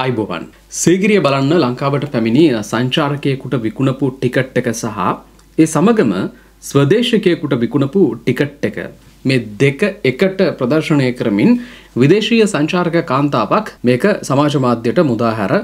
අයිබෝවන්. සේගිරිය බලන්න ලංකාවට පැමිණි සංචාරකයකුට විකුණපු ටිකට් එක සහ ඒ සමගම ස්වදේශකයකුට විකුණපු ටිකට් එක. මේ දෙක එකට ප්‍රදර්ශනය කරමින් විදේශීය සංචාරක කාන්තාවක් මේක සමාජ මාධ්‍යයට මුදාහැර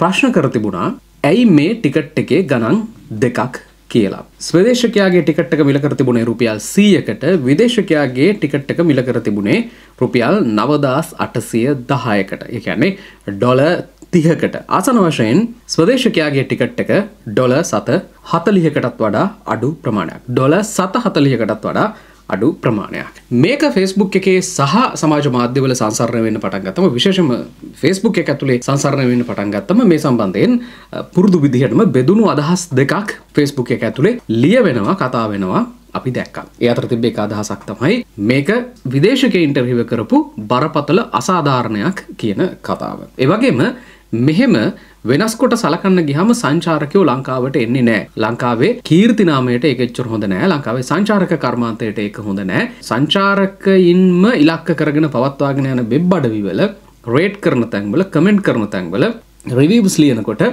ප්‍රශ්න කර තිබුණා. ඇයි මේ ටිකට් එකේ ගණන් දෙකක්? කියලා. ස්වදේශකයාගේ ටිකට් එක මිල කර තිබුණේ රුපියල් 100කට විදේශකයාගේ ටිකට් එක මිල කර තිබුණේ රුපියල් 9810කට. ඒ කියන්නේ ඩොලර් 30කට. ආසන වශයෙන් ස්වදේශකයාගේ ටිකට් එක ඩොලර් 740කටත් වඩා අඩු ප්‍රමාණයක්. ඩොලර් 740කටත් වඩා අඩු ප්‍රමාණයක්. මේක ෆෙස්බුක් එකේ සහ සමාජ මාධ්‍යවල සංසරණය වෙන්න පටන් ගත්තම විශේෂම ෆෙස්බුක් එක ඇතුලේ සංසරණය වෙන්න පටන් ගත්තම මේ සම්බන්ධයෙන් පුරුදු විදිහටම බෙදුණු අදහස් දෙකක් ෆෙස්බුක් එක ඇතුලේ ලියවෙනවා කතා වෙනවා අපි දැක්ක. ඒ අතර තිබ්බ එක අදහසක් තමයි මේක විදේශකයින්ට රිව කරපු බරපතල අසාධාරණයක් කියන කතාව. ඒ වගේම මෙහෙම වෙනස්කොට සලකන්න ගිහම සංචාරකයෝ ලංකාවට එන්නේ නෑ. ලංකාවේ කීර්තිනාමයට එකච්චර හොඳ නෑ. ලංකාවේ සංචාරක කර්මාන්තයට එක හොඳ නෑ. සංචාරකයින්ම ඉලක්ක කරගෙන පවත්වාගෙන යන වෙබ් අඩවිවල රේට් කරන තැන්වල කමෙන්ට් කරන තැන්වල රිවීවස් ලියනකොට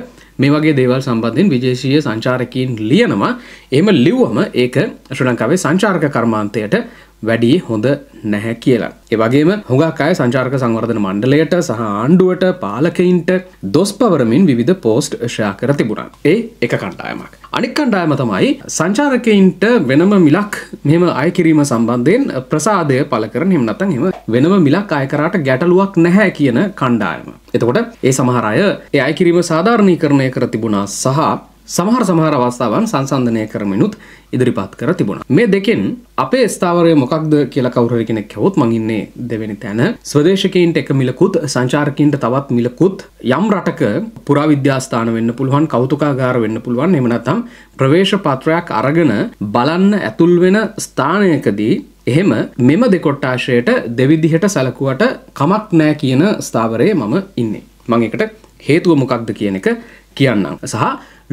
මේ වගේ දේවල් සම්බන්ධයෙන් විදේශීය සංචාරකීන් ලියනවා. එම ලිව්වම ඒක ශ්‍රී ලංකාවේ සංචාරක කර්මාන්තයට වැඩි හොඳ නැහැ කියලා. ඒ වගේම හුඟක් අය සංචාරක සංවර්ධන මණ්ඩලයට සහ ආණ්ඩුවට පාලකයින්ට දොස් පවරමින් විවිධ පෝස්ට් ෂයා කර තිබුණා. ඒ එක කණ්ඩායමක්. අනික් කණ්ඩායම තමයි සංචාරකයින්ට වෙනම මිලක් මෙහෙම අය කිරීම සම්බන්ධයෙන් ප්‍රසාදය පළ කරන එහෙම නැත්නම් එහෙම වෙනම මිලක් අය කරාට ගැටලුවක් නැහැ කියන කණ්ඩායම. එතකොට ඒ සමහර අය ඒ අය කිරීම සාධාරණීකරණය කර තිබුණා සහ සමහර සමහර අවස්ථාවන් සංසන්ධනය කරමිනුත් ඉදිරිපත් කර තිබුණා. මේ දෙකෙන් අපේ ස්ථාවරය මොකක්ද කියලා කවුරු හරි කෙනෙක් ඇහුවොත් මං ඉන්නේ දෙවෙනි තැන. ස්වදේශකයින්ට එක මිලකුත් සංචාරකයින්ට තවත් මිලකුත් යම් රටක පුරාවිද්‍යාස්ථාන වෙන්න පුළුවන් කෞතුකාගාර වෙන්න පුළුවන් එහෙම නැත්නම් ප්‍රවේශ පත්‍රයක් අරගෙන බලන්න ඇතුල් වෙන ස්ථානයකදී එහෙම මෙම දෙකොට්ටාශයට දෙවිදිහට සැලකුවට කමක් නෑ කියන ස්ථාවරයේ මම ඉන්නේ. මං එකට හේතුව මොකක්ද කියන එක කියන්නම්. සහ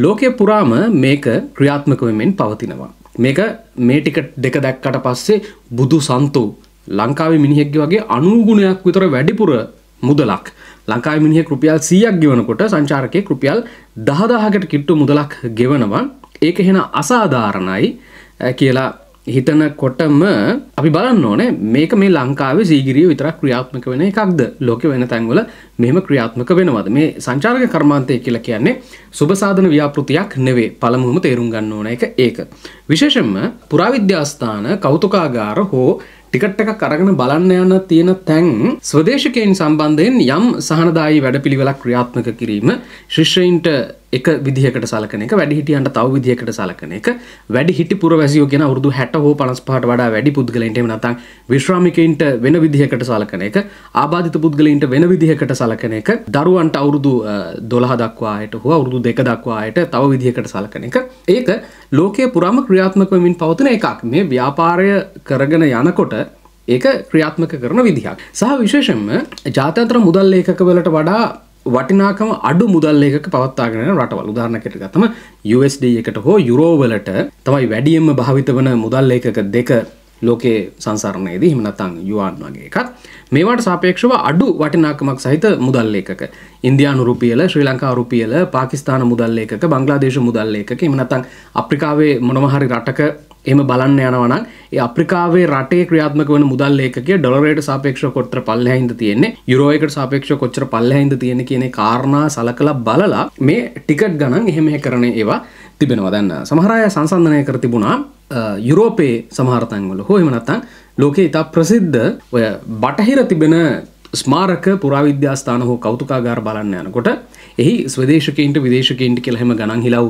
ලෝකය පුරාම මේක ක්‍රියාත්මක වෙමින් පවතිනවා. මේක මේ ටිකට දෙක දැක්කට පස්සේ බුදු සන්තු ලංකාවේ මිනිහෙක්ගේ වගේ අනුගුණයක් විතර වැඩිපුර මුදලක් ලංකාවේ මිනිහෙක් රුපියල් 100ක් ගෙවනකොට සංචාරකයෙක් රුපියල් 10000කට කිට්ටු මුදලක් ගෙවනවා. ඒක එහෙන අසාධාරණයි කියලා හිතන කොටම අපි බලන්න ඕනේ මේක මේ ලංකාවේ සීගිරිය විතරක් ක්‍රියාත්මක වෙන එකක්ද? ලෝක වෙන තැන්වල මෙහෙම ක්‍රියාත්මක වෙනවද? මේ සංචාරක කර්මාන්තය කියලා කියන්නේ සුබසාධන ව්‍යාපෘතියක් නෙවේ පළමුවම තේරුම් ගන්න ඕන එක ඒක. විශේෂෙන්ම පුරාවිද්‍යාස්ථාන කෞතුකාගාර හෝ ටිකට් එකක් අරගෙන බලන්න යන තියෙන තැන් ස්වදේශකයන් සම්බන්ධයෙන් යම් සහනදායි වැඩපිළිවෙලක් ක්‍රියාත්මක කිරීම ශිෂ්‍යයින්ට එක විදිහකට සලකන එක වැඩිහිටියන්ට තව විදිහකට සලකන එක. වැඩිහිටි පුරවැසියෝ කියන අවුරුදු 60 හෝ 55ට වඩා වැඩි පුද්ගලයන්ට එහෙම නැත්නම් විශ්‍රාමිකයින්ට වෙන විදිහකට සලකන එක ආබාධිත පුද්ගලයන්ට වෙන විදිහකට සලකන එක දරුවන්ට අවුරුදු 12 දක්වා ආයට හෝ අවුරුදු 2 දක්වා ආයට තව විදිහකට සලකන එක. ඒක ලෝකයේ පුරාම ක්‍රියාත්මක වෙමින් පවතින එකක්. මේ ව්‍යාපාරය කරගෙන යනකොට ඒක ක්‍රියාත්මක කරන විදිහක්. සහ විශේෂයෙන්ම ජාත්‍යන්තර මුදල් ලේඛකවලට වඩා වටිනාකම අඩු මුදල් එකක පවත්වාගෙන රටවල්. උදාහරණයකට ගත්තම USD එකට හෝ යුරෝවලට තමයි වැඩියෙන්ම භාවිත වන මුදල් ඒකක දෙක ලෝකේ සංසරණයේදී එහෙම නැත්නම් යුවාන් වගේ එකක්. මේවට සාපේක්ෂව අඩු වටිනාකමක් සහිත මුදල් ඒකක ඉන්දියානු රුපියල ශ්‍රී ලංකා රුපියල පාකිස්තාන මුදල් ඒකක බංග්ලාදේශ මුදල් ඒකක එහෙම නැත්නම් අප්‍රිකාවේ මොනම හරි රටක එහෙම බලන්න යනවා නම් ඒ අප්‍රිකාවේ රටේ ක්‍රියාත්මක වන මුදල් ඒකකය ඩොලරයට සාපේක්ෂව කොච්චර පල්ලෙහින්ද තියෙන්නේ යුරෝ එකට සාපේක්ෂව කොච්චර පල්ලෙහින්ද තියෙන්නේ කියන කාරණා සලකලා බලලා මේ ටිකට් ගණන් එහෙම කරන ඒවා තිබෙනවා. දැන් සමහර අය සංසන්දනය කර තිබුණා යුරෝපයේ සමහර තැන්වල. හෝ එහෙම නැත්නම් ලෝකේ ඉතා ප්‍රසිද්ධ ඔය බටහිර තිබෙන ස්මාරක පුරාවිද්‍යාස්ථාන හෝ කෞතුකාගාර බලන්න යනකොට එහි ස්වදේශකයින්ට විදේශකයින්ට කියලා හැම ගණන් හිලව්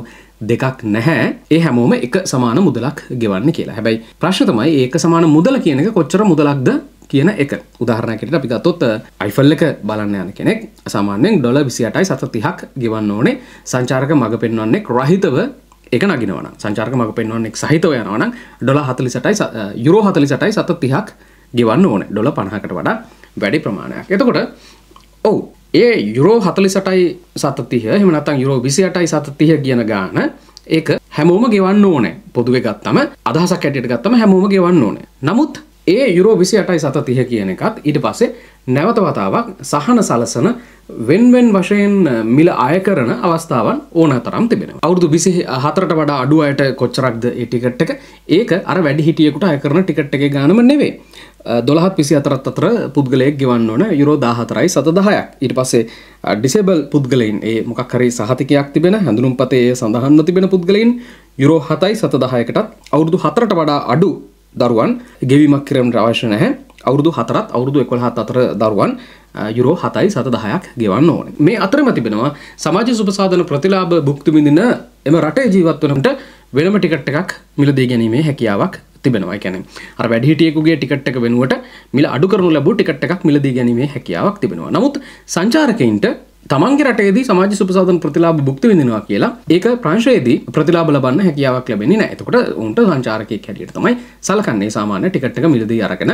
දෙකක් නැහැ. ඒ හැමෝම එක සමාන මුදලක් ගෙවන්න කියලා. හැබැයි ප්‍රශ්න තමයි ඒක සමාන මුදල කියන එක කොච්චර මුදලක්ද කියන එක. උදාහරණයකට අපි ගත්තොත් iPhone එක බලන්න යන කෙනෙක් සාමාන්‍යයෙන් ඩොලර් 28යි 730ක් ගෙවන්න ඕනේ. සංචාරක මඟ පෙන්වන්නේ රහිතව ඒක නගිනවනම් සංචාරක මඟ පෙන්වන්නේ සහිතව යනවා නම් ඩොලර් 48යි යුරෝ 48යි 730ක් ගෙවන්න ඕනේ. ඩොලර් 50කට වඩා වැඩි ප්‍රමාණයක්. එතකොට ඔව් ඒ යුරෝ හතලි සටයි සතතිය හමනත්තන් යුරෝ විසි අටයි සතතිය කියන ගාන ඒක හැමෝම ගෙවන්න ඕනේ. පොදුව ගත්තම අදහසක් ඇටට ගත්තම හැමෝම ගෙවන්න ඕනේ. නමුත් ඒ යුරෝ විසි අටයි සත තිහ කියන එකත් ඊට පස්සේ නැවත වතාවක් සහන සලසන වෙන්වෙන් වශයෙන් මිල අය කරන අවස්ථාවන් ඕන තරම් තිබෙන අවුදු විසි හතරට වඩා අඩු අයට කොච්චරක්ද ඒ ටිකට් එක? ඒක අර වැඩි හිටියකුට අය කරන ටිකට් එක ගානම නෙවේ දොළහත් විසි අතරත් අතර පුද්ගලයෙක් ගෙවන්න ඕන යුරෝ දාහතරයි සත දහයක් ඊට පස්සේ ඩිසේබල් පුද්ගලයින්. ඒ මොකක්හරි සහතිකයක් තිබෙන හැඳුනුම් පතේ සඳහන්ව තිබෙන පුද්ගලයින් යුරෝ හතයි සත දහයකටත් අවුරුදු හතරට වඩා අඩු දරුවන් ගෙවීමක් කරමට අවශ්‍ය නැහැ. අවුරුදු හතරත් අවුරුදු එකොළහත් අතර දරුවන් යුරෝ හතයි සත දහයක් ගෙවන්න ඕන. මේ අතරම තිබෙනවා සමාජ සුපසාධන ප්‍රතිලාභ භුක්තිමිඳින එම රටේ ජීවත්වනට වෙනම ටිකට් එකක් මිලදී ගැනීමේ හැකියාවක් තිබෙනවා. කැන අර වැඩිහිටියකුගේ ටිකට් එක වෙනුවට මිල අඩු කරනු ලැබූ ටිකට් එකක් මිලදී ගැනීමේ හැකියාවක් තිබෙනවා. නමුත් සංචාරකයින්ට තමන්ගේ රටේදී සමාජ සුපසාධන ප්‍රතිලාභ භුක්ති විඳිනවා කියලා ඒක ප්‍රංශයේදී ප්‍රතිලාභ ලබන්න හැකියාවක් ලැබෙන්නේ නැහැ. එතකොට උන්ට සංචාරකයෙක් හැටියට තමයි සලකන්නේ සාමාන්‍ය ටිකට් එක මිලදී අරගෙන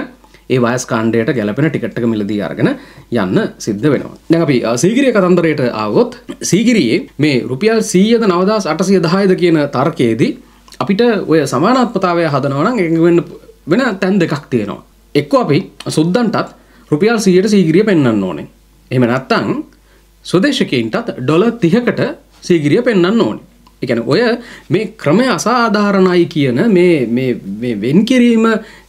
ඒ වයස් කාණ්ඩයට ගැලපෙන ටිකට් එක මිලදී අරගෙන යන්න සිද්ධ වෙනවා. දැන් අපි සීගිරිය කතන්දරයට ආවොත් සීගිරියේ මේ රුපියල් 100ද 9810ද කියන තර්කයේදී අපිට ඔය සමානාත්මතාවය හදනවා නම් ඒක වෙන්න වෙන තැන් දෙකක් තියෙනවා. එක්කෝ අපි සුද්දන්ටත් රුපියල් 100ට සීගිරිය පෙන්වන්න ඕනේ. එහෙම නැත්නම් ස්වදේශකයින්ටත් ඩොලර් 30කට සීගිරිය පෙන්වන්න ඕනේ. එකන ඔය මේ ක්‍රමය අසාධාරණයි කියන මේ වෙන්කිරීම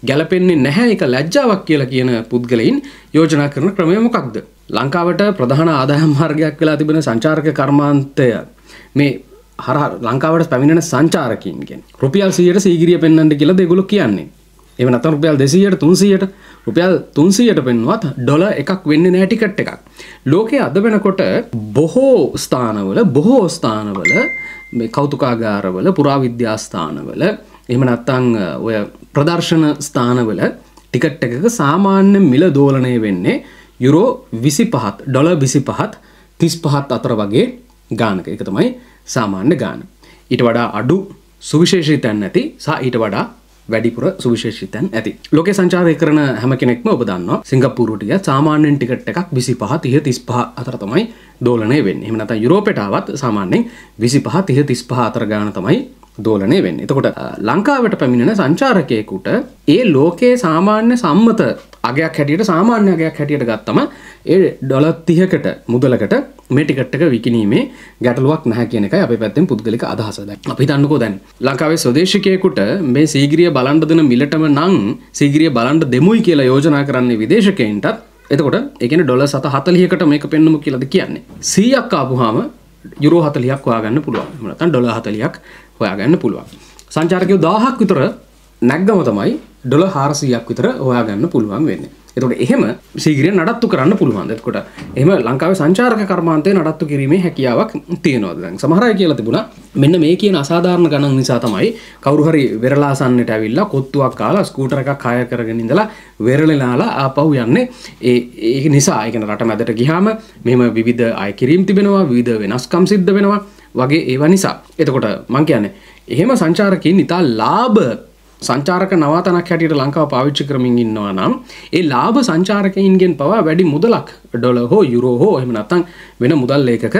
ගැලපෙන්නේ නැහැ එක ලැජ්ජාවක් කියලා කියන පුද්ගලයින් යෝජනා කරන ක්‍රමය මොකක්ද. ලංකාවට ප්‍රධාන ආදායම් මාර්ගයක් වෙලා තිබෙන සංචාරක කර්මාන්තය මේ හර ලංකාවට පැමිණෙන සංචාරකින්ගෙන් රුපියල් සියට සීගිරිය පෙන්න්නට කියලා දෙගුලු කියන්නේ එම නත රුපියල් දෙසියට තුන්සියට රුපියල් තුන්සියට පෙන්වත් ඩොල එකක් වෙන්න නෑටිකට් එකක් ලෝකයේ අද වෙනකොට බොහෝ ස්ථානවල බොහෝ ස්ථානවල මේ කෞතුකාගාරවල පුරාවිද්‍යාස්ථානවල එහෙම නැත්තං ඔය ප්‍රදර්ශන ස්ථානවල ටිකට් එකක සාමාන්‍ය මිල දෝලනය වෙන්නේ යුරෝ විසි පහත් ඩොල විසි පහත් තිස් පහත් අතර වගේ ගානක එක තමයි සාමාන්‍ය ගාන. ඊට වඩා අඩු සුවිශේෂී තැන් ඇති සහ ඊට වඩා වැඩිපුර සුවිශේෂිතැන් ඇති. ලෝක සංචාරය කරන හැම කෙනෙක්ම ඔබ දන්න සිංගප්පූරුටිය සාමාන්‍යෙන් ටිකට් එකක් විසි පහ තිහ තිස් පහ අතර තමයි දෝලනය වෙන්න. එමනත යුරෝපෙටාවත් සාමාන්‍යෙන් විසි පහ තිහ තිස් පහ අතර ගාන තමයි දෝලනය වෙන්න එතකොට ලංකාවට පැමිණෙන සංචාරකයකුට ඒ ලෝකයේ සාමාන්‍ය සම්මත අගයක් හැටියට සාමාන්‍ය අගයක් හැටියට ගත්තම ඒ ඩොලර් 30කට මුදලකට මේ ටිකට් එක විකිණීමේ ගැටලුවක් නැහැ කියන එකයි අපේ පැත්තෙන් පුද්ගලික අදහස දැන්. අපි හිතන්නකෝ දැන් ලංකාවේ ස්වදේශිකයෙකුට මේ සීගිරිය බලන්න දෙන මිලටම නම් සීගිරිය බලන්න දෙමුයි කියලා යෝජනා කරන්නේ විදේශකයින්ටත් එතකොට ඒ කියන්නේ ඩොලර් 740කට මේක පෙන්නමු කියලාද කියන්නේ. 100ක් ආපුවාම යුරෝ 40ක් හොයාගන්න පුළුවන්. එහෙම නැත්නම් ඩොලර් 40ක් හොයාගන්න පුළුවන්. සංචාරකයෝ 1000ක් විතර නැග්ගම තමයි ඩොල හාරසියක් විතර හොයාගන්න පුළුවන් වෙන්න. එතකොට එහෙම සීගිරිය නඩත්තු කරන්න පුළුවන් එතකොට එහෙම ලංකාව සංචාරක කර්මාන්තය නඩත්තු කිරීමේ හැකියාවක් තියෙනවා දැන්? සමහරය කියලා තිබුණා මෙන්න මේ කියන අසාධාරණ ගණන් නිසා තමයි කවුරු හරි වෙරලාසන්නට ඇවිල්ලා කොත්තුවක් කාලා ස්කූටර් එකක් හය කරගෙන ඉඳලා වෙරළලාලා ආපහු යන්නේ. ඒ ඒක නිසා ඒ කියන්නේ රට මැදට ගියාම මෙහෙම විවිධ අය කිරීම් තිබෙනවා විවිධ වෙනස්කම් සිද්ධ වෙනවා. වගේ ඒවා නිසා. එතකොට මං කියන්නේ එහෙම සංචාරකින් ඉතා ලාභ සංචාරක නවාතනක් හැටියට ලංකාව පාවිච්චි කරමින් ඉන්නවා නම් ඒ ලාභ සංචාරකයින්ගෙන් පවා වැඩි මුදලක් ඩොල හෝ යුරෝ හෝ එහෙම නැත්නම් වෙන මුදල් ලේකක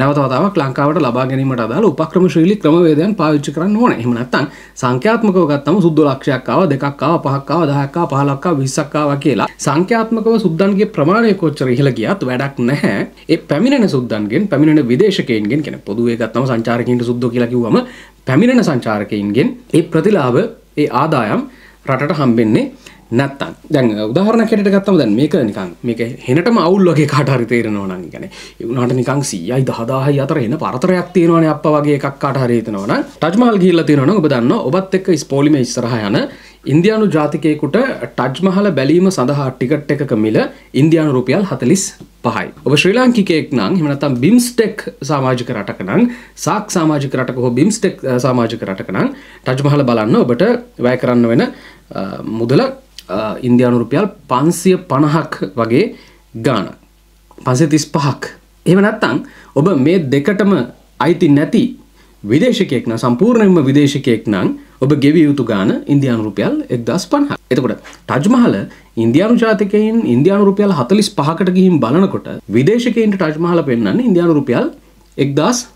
නැවතවතාවක් ලංකාවට ලබා ගැනීමට අදාළ උපක්‍රමශීලී ක්‍රමවේදයන් පාවිච්චි කරන්න ඕනේ. එහෙම නැත්නම් සංඛ්‍යාත්මකව ගත්තම සුද්ධ ලක්ෂයක් ආවා, දෙකක් ආවා, පහක් ආවා, 10ක් ආවා, 15ක් ආවා, 20ක් ආවා කියලා සංඛ්‍යාත්මකව සුද්දන්ගේ ප්‍රමාණය කොච්චර ඉහළ ගියත් වැඩක් නැහැ. ඒ පැමිණෙන සුද්දන්ගෙන්, පැමිණෙන විදේශකයින්ගෙන් කියන පොදුවේ ගත්තම සංචාරකයින්ට සුද්දෝ කියලා කිව්වම පැමිණෙන සංචාරකයින්ගෙන් ඒ ප්‍රතිලාභ ඒ ආදායම් රටට හම්බෙන්නේ නැත්තන් දැන් උදාහරණ කෙට ගත්තම දැන් මේක නිකන් මේක හෙනටම අවුල්ලගේ කාටහරි තේරෙනවා නම් ගැන උනාට නිකන් සීයයි දහදාහයි අතර එන පරතරයක් තියෙනවනේ අප්ප වගේ එකක් කාටහරි හිතනවා නම් ටජ් මහල් ගිහිල්ලා තියෙනවනම් ඔබ දන්නවා ඔබත් එක්ක ස්පෝලිමේ ඉස්සරහා යන ඉන්දයානු ජාතිකයකුට ටජ්මහල බැලීම සඳහා ටිකට් එකක මිල ඉන්දයානු රුපියල් හතලිස් පහයි. ඔබ ශ්‍රී ලාංකිකයෙක් නම් හිමනතම් බිම්ස්ටෙක් සාමාජික රටක නම් සාක් සාමාජික රටක හෝ බිම්ස්ටෙක් සාමාජික රටක නම් ටජ්මහල බලන්න ඔබට වැය කරන්න වෙන මුදල ඉන්දයානු රුපියල් පන්සිය පණහක් වගේ ගාන. පසේ තිස් පහක්. එම නැත්තං ඔබ මේ දෙකටම අයිති නැති විදේශකයෙක් නම් සම්පූර්ණයෙන්ම විදේශකයෙක් නම් ඔබ ගෙවිය යුතු ගාන ඉන්දියානු රුපියල් එක්දස් පන්හ එතකොට ටජ්මහල ඉන්දයානු ජාතිකයින් ඉන්දයානු රුපියල් හතලිස් පහකට ගිහිම් බලනකොට විදේශකයින්ට ටජ්මහල පෙන්න්න ඉන්දයානු රුපියල් එක්දස්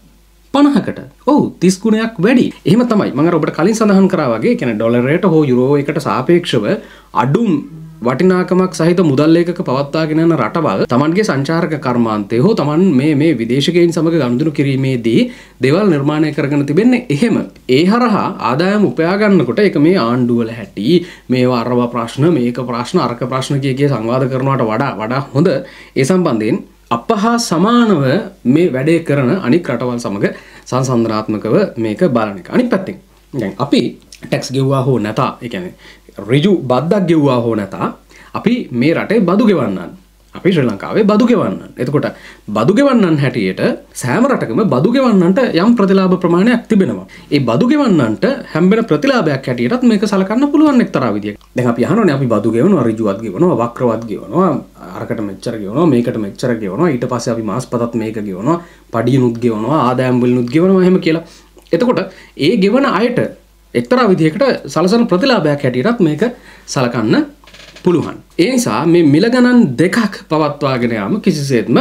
පණහකට ඔහු තිස්ගුණයක් වැඩි එහම තමයි මඟ ඔබට කලින් සඳහන් කරාවගේ කැන ඩොලරයට හෝ යුරෝ එකට සාපේක්ෂව අඩුම් වටිනාකමක් සහිත මුදල් ඒකක පවත්වාගෙන යන රටවල් තමන්ගේ සංචාරක කර්මාන්තය හෝ තමන් මේ මේ විදේශකයින් සමග ගනුදෙනු කිරීමේදී දේවල් නිර්මාණය කරගෙන තිබෙන්නේ එහෙම. ඒ හරහා ආදායම් උපයාගන්නකොට එක මේ ආණ්ඩුවල හැටි මේ අරව ප්‍රශ්න මේක ප්‍රශ්න අර්ක ප්‍රශ්න කියගේ සංවාද කරනවට වඩා වඩා හොඳ. ඒ සම්බන්ධයෙන් අප හා සමානව මේ වැඩේ කරන අනික් රටවල් සමඟ සංසන්ධනාත්මකව මේක බලන එක. අනි පැත්තිෙන් ගැන් අපි ටැක්ස් ගෙව්වා හෝ නැතා එකන රිජු බද්දක් ගෙව්වා හෝ නැතා අපි මේ රටේ බදු ගෙවන්නන්. අපි ශ්‍රී ලංකාවේ බදු ගෙවන්න එතකොට බදු ගෙවන්නන් හැටියට සෑම රටකම බදු ගෙවන්නන්ට යම් ප්‍රතිලාභ ප්‍රමාණයක් තිබෙනවා. ඒ බදු ගෙවන්නන්ට හැම්බෙන ප්‍රතිලාභයක් හැටියටත් මේක සලකන්න පුළුවන් එක්තරා විදියක් දැන් අපි අහනවනේ අපි බදු ගෙවනවා ඍජුවත් ගෙවනවා වක්‍රවත් ගෙවනවා අරකට මෙච්චර ගෙවනවා මේකට මෙච්චර ගෙවනවා ඊට පස්සේ අපි මාස්පතත් මේක ගෙවනවා පඩියනුත් ගෙවනවා ආදායම් වලිනුත් ගෙවනවා එහෙම කියලා. එතකොට ඒ ගෙවන අයට එක්තරා විදිහකට සලසන ප්‍රතිලාභයක් හැටියටත් මේක සලකන්න පුළුවන්. ඒ නිසා මේ මිල ගණන් දෙකක් පවත්වාගෙන යාම කිසිසේත්ම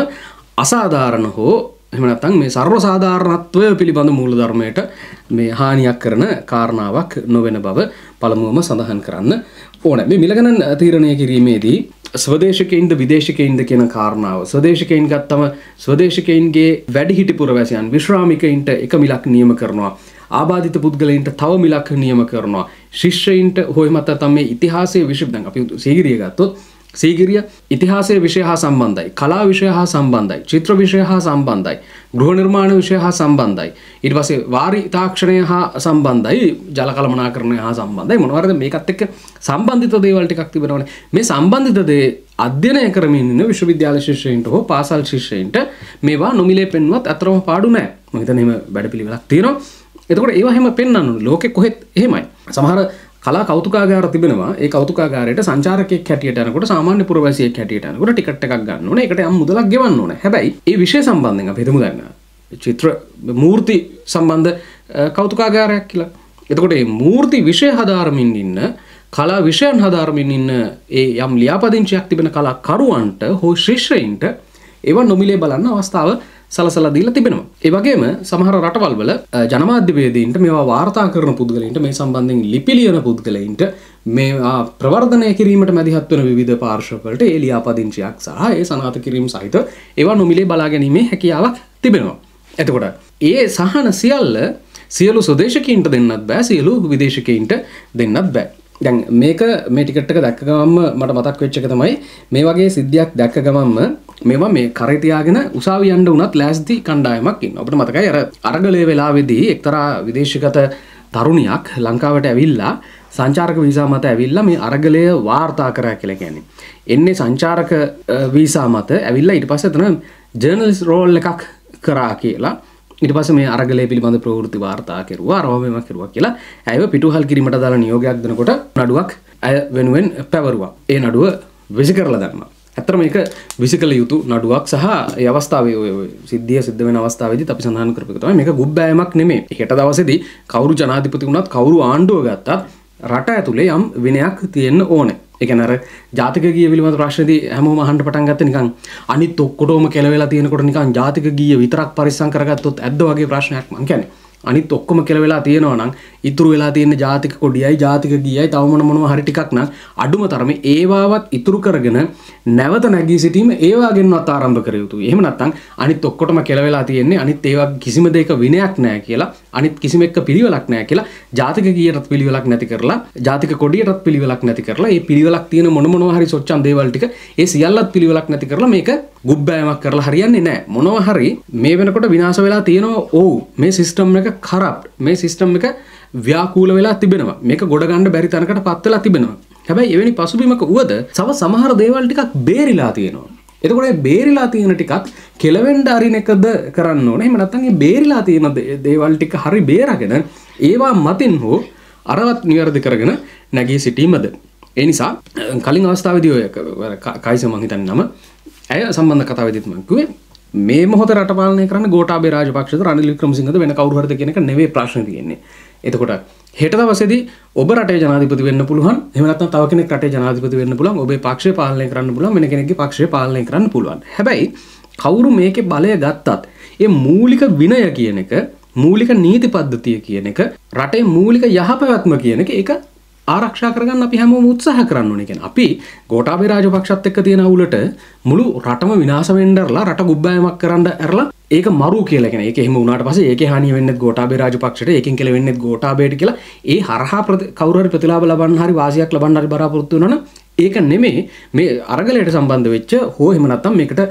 අසාධාරණ හෝ එහෙම නැත්නම් මේ සර්ව සාධාරණත්වය පිළිබඳ මූලධර්මයට මේ හානියක් කරන කාරණාවක් නොවන බව පළමුවම සඳහන් කරන්න ඕන මේ මිල ගණන් තීරණය කිරීමේදී ස්වදේශකයින්ද විදේශකයින්ද කියන කාරණාව ස්වදේශකයින් ගත්තම ස්වදේශකයින්ගේ වැඩිහිටි පුරවැසියන් විශ්‍රාමිකයින්ට එක මිලක් නියම කරනවා ආබාධිත පුද්ගලයින්ට තව මිලක් නියම කරනවා. ශිෂ්‍යයින්ට හොයමත තම මේ ඉතිහාසය විශෂ්දන් අපි සීගරිය ගත්තොත් සීගිරිය ඉතිහාසය විෂය හා සම්බන්ධයි. කලා විෂය හා සම්බන්ධයි. චිත්‍ර විෂය හා සම්බන්ධයි. ගෘහ නිර්මාණ විෂය හා සම්බන්ධයි. ඉට පසේ වාරි තාක්ෂණය හා සම්බන්ධයි. ජල කළමනා කරණය හා සම්බන්ධයි. මොනවරද මේකත් එක්ක සම්බන්ධිත දේවල්ට එකක් තිබෙනවන. මේ සම්බන්ධිතදේ අධ්‍යනය කරමින් විශ්වවිද්‍යාල ශිෂ්‍යයින්ට හෝ පාසල් ශිෂ්‍යයින්ට මේවා නොමිලේ පෙන්වත් අතරම පාඩු නෑ. මහිතනම වැඩ පිළිවෙලක් තියෙනවා. එතකොට ඒවා හැම පෙන්වන්න ලෝකෙ කොහෙත් එහෙමයි. සමහර කලා කෞතුකාගාර තිබෙනවා ඒ කෞතුකාගාරයට සංචාරකයෙක් හැටියට යනකොට සාමාන්‍ය පුරවැසියෙක් හැටියට යනකොට ටිකට් එකක් ගන්න ඕනේ. ඒකට යම් මුදලක් ගෙවන්න ඕනේ. හැබැයි ඒ විෂය සම්බන්ධයෙන් අපි හිතමු දැන් චිත්‍ර මූර්ති සම්බන්ධ කෞතුකාගාරයක් කියලා. එතකොට මේ මූර්ති විෂය හදාරමින් ඉන්න කලා විෂයන් හදාරමින් ඉන්න ඒ යම් ලියාපදිංචියක් තිබෙන කලා කරුවන්ට හෝ ශිෂ්‍යයින්ට ඒවා නොමිලේ බලන්න අවස්ථාව සලසලා දීලා තිබෙනවා. ඒ වගේම සමහර රටවල් වල ජනමාධ්‍යවේදීන්ට මේවා වාර්තා කරන පුද්ගලයින්ට මේ සම්බන්ධයෙන් ලිපි ලියන පුද්ගලයින්ට මේවා ප්‍රවර්ධනය කිරීමට මැදිහත් වන විවිධ පාර්ශවවලට ඒ ලියාපදිංචියක් සහ ඒ සනාථ කිරීම සහිත ඒවා නොමිලේ බලා ගැනීමේ හැකියාවක් තිබෙනවා. එතකොට ඒ සහන සියල්ල සියලු සුදේශකීන්ට දෙන්නත් බෑ සියලු විදේශකයින්ට දෙන්නත් බෑ. දැන් මේක මේ ටිකට්ක දැක්ක ගමම්ම මට මතක් වෙච්චක තමයි මේ වගේ සිද්ධියක් දැක්ක ගමම්ම මේවා මේ කරතියාගෙන උසාවි යන්න උනත් ලෑස්ති කණ්ඩායමක් ඉන්න අපට මතකයි අර අරගලය වෙලාවෙදී එක්තරා විදේශගත තරුණයක් ලංකාවට ඇවිල්ලා සංචාරක වීසා මත ඇවිල්ලා මේ අරගලය වාර්තා කරා කියලා කියන්නේ. එන්නේ සංචාරක වීසා මත ඇවිල්ලා ඊට පස්සේ එතන ජර්නලිස්ට් රෝල් එකක් කරා කියලා ඊට පස්සේ මේ අරගලය පිළිබඳ ප්‍රවෘත්ති වාර්තා කෙරුවා අරවමම කෙරුවා කියලා ඇයව පිටුහල් කිරීමට දාලා නියෝගයක් දෙනකොට නඩුවක් ඇය වෙනුවෙන් පැවරුවා. ඒ නඩුව විසි කරලා දැම්මා. ඇත්තට මේක විසි කළ යුතු නඩුවක් සහ ඒ අවස්ථාවේ ඔය සිද්ධිය සිද්ධ වෙන අවස්ථාවේදී අපි සඳහන් කරපු එක තමයි මේක ගුබ්බෑමක් නෙමෙයි. හෙට දවසේදී කවුරු ජනාධිපති වුණත් කවුරු ආණ්ඩුව ගත්තත් රට ඇතුලේ යම් විනයක් තියෙන්න ඕනේ. ඒ කියන්නේ අර ජාතික ගීය පිළිබඳ ප්‍රශ්නේදී හැමෝම අහන්න පටන් ගත්ත නිකන් අනිත් ඔක්කොටම කෙලවෙලා තියෙනකොට නිකන් ජාතික ගීය විතරක් පරිස්සම් කරගත්තොත් ඇද්ද වගේ ප්‍රශ්නයක් මං කියන්නේ. අනිත් ඔක්කොම කෙලවෙලා තියෙනවා නම් ඉතුරු වෙලා තියෙන ජාතික කොඩියයි ජාතික ගීයයි තව මොන මොනවා හරි ටිකක් නම් අඩුම තරමේ ඒවාවත් ඉතුරු කරගෙන නැවත නැගී සිටීම ඒවාගෙන්වත් ආරම්භ කර යුතුයි. එහෙම නැත්නම් අනිත් ඔක්කොටම කෙලවෙලා තියෙන්නේ අනිත් ඒවා කිසිම දෙයක විනයක් නැහැ කියලා අනිත් කිසිම එක්ක පිළිවෙලක් නැහැ කියලා ජාතික ගීයටත් පිළිවෙලක් නැති කරලා ජාතික කොඩියටත් පිළිවෙලක් නැති කරලා ඒ පිළිවෙලක් තියෙන මොන මොනවා හරි සොච්චම් දේවල් ටික ඒ සියල්ලත් පිළිවෙලක් නැති කරලා මේක ගුබ්බෑමක් කරලා හරියන්නේ නැහැ. මොනවා හරි මේ වෙනකොට විනාශ වෙලා තියෙනවා ඔව්. මේ සිස්ටම් එක කරප්ට්. මේ සිස්ටම් එක ව්‍යාකූල වෙලා තිබෙනවා. මේක ගොඩ ගන්න බැරි තැනකට පත් වෙලා තිබෙනවා. හැබැයි එවැනි පසුබිමක වුවද සව සමහර දේවල් ටිකක් බේරිලා තියෙනවා. එතකොට බේරිලා තියෙන ටිකත් කෙලවෙන්ඩ අරින එකද කරන්න ඕන. එහෙම නැත්නම් මේ බේරිලා තියෙන දේවල් ටික හරි බේරගෙන ඒවා මතින් හෝ අරවත් නිවැරදි කරගෙන නැගී සිටීමද? ඒ නිසා කලින් අවස්ථාවේදී ඔය කයිස මං හිතන්නේ නම. ඇය සම්බන්ධ කතාවේදීත් මං කිව්වේ මේ මොහොත රට පාලනය කරන්න ගෝඨාභය රාජපක්ෂද රනිල් වික්‍රමසිංහද වෙන කවුරු හරිද කියන එක නෙවෙයි ප්‍රශ්නේ තියෙන්නේ. එතකොට හෙට දවසේදී ඔබ රටේ ජනාධිපති වෙන්න පුළුවන්. එහෙම නැත්නම් තව කෙනෙක් රටේ ජනාධිපති වෙන්න පුළුවන්. ඔබේ පක්ෂය පාලනය කරන්න පුළුවන්. වෙන කෙනෙක්ගේ පක්ෂය පාලනය කරන්න පුළුවන්. හැබැයි කවුරු මේකේ බලය ගත්තත් ඒ මූලික විනය කියන එක මූලික නීති පද්ධතිය කියන එක රටේ මූලික යහපැවැත්ම කියන එක ඒක ආරක්ෂා කරගන්න අපි හැමෝම උත්සාහ කරන්න ඕනේ කියන්නේ. අපි ගෝඨාභය රාජපක්ෂත් එක්ක තියෙන අවුලට මුළු රටම විනාශ වෙන්නදලා රට ගුබ්බෑමක් කරන්න ඇරලා ඒක මරු කියලා කියන. ඒක එහෙම වුණාට පස්සේ ඒකේ හානිය වෙන්නේ ගෝඨාභය රාජපක්ෂට ඒකෙන් කියලා වෙන්නේ ගෝඨාභයට කියලා ඒ හරහා කවුරු හරි ප්‍රතිලාභ ලබන්න හරි වාසියක් ලබන්න හරි බලාපොරොත්තු වෙනවනම් ඒක නෙමේ මේ අරගලයට සම්බන්ධ වෙච්ච හෝ එහෙම නැත්නම් මේකට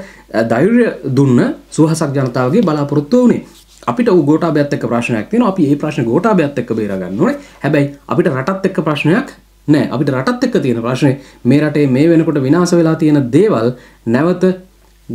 ධෛර්ය දුන්න සුවහසක් ජනතාවගේ බලාපොරොත්තු වුණේ. අපිට ගෝටාබයත් එක්ක ප්‍රශ්නයක් තියෙනවා. අපි මේ ප්‍රශ්න ගෝටාබයත් එක්ක බේර ගන්න ඕනේ. හැබැයි අපිට රටත් එක්ක ප්‍රශ්නයක් නෑ. අපිට රටත් එක්ක තියෙන ප්‍රශ්නේ මේ රටේ මේ වෙනකොට විනාශ වෙලා තියෙන දේවල් නැවත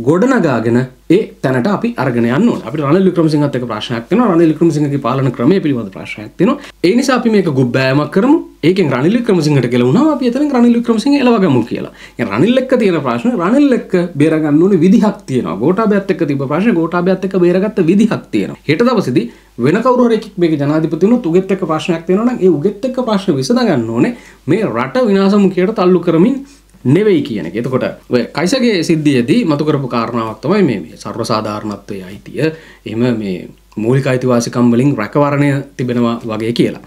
ගොඩනගාගෙන ඒ තැනට අපි අරගෙන යන්න අපි රනිල් වික්‍රමසිංහත් එක්ක ප්‍රශ්නයක් තියෙනවා. රනිල් වික්‍රමසිංහගේ පාලන ක්‍රමය පිළිබඳ ප්‍රශ්නයක් තියෙනවා. ඒ නිසා අපි මේක ගොබ්බෑමක් කරමු. ඒකෙන් රනිල් වික්‍රමසිංහට ගෙලවුණා අපි එතනින් රනිල් වික්‍රමසිංහ එලවගමු කියලා. ඒ රනිල් එක්ක තියෙන ප්‍රශ්න රනිල් එක්ක බේරගන්න ඕනේ විදිහක් තියෙනවා. ගෝඨාභයත් එක්ක තිබ්බ ප්‍රශ්න ගෝඨාභයත් එක්ක බේරගත්ත විදිහක් තියෙනවා. හෙට දවසේදී වෙන කවුරු හරි එක්ක මේක ජනාධිපති වුණොත් උගෙත් එක්ක ප්‍රශ්නයක් තියෙනවා නම් ඒ උගෙත් එක්ක ප්‍රශ්න විසඳගන්න ඕනේ. මේ රට විනාශ මුඛයට තල්ලු කරමින් නෙවෙයි කියන එක. එතකොට ඔය කයිසගේ සිද්ධියේදී මතු කරපු කාරණාවක් තමයි මේ මේ සර්වසාධාරණත්වයේ අයිතිය. එහෙම මේ මූලික අයිතිවාසිකම් වලින් රැකවරණය තිබෙනවා වගේ කියලා.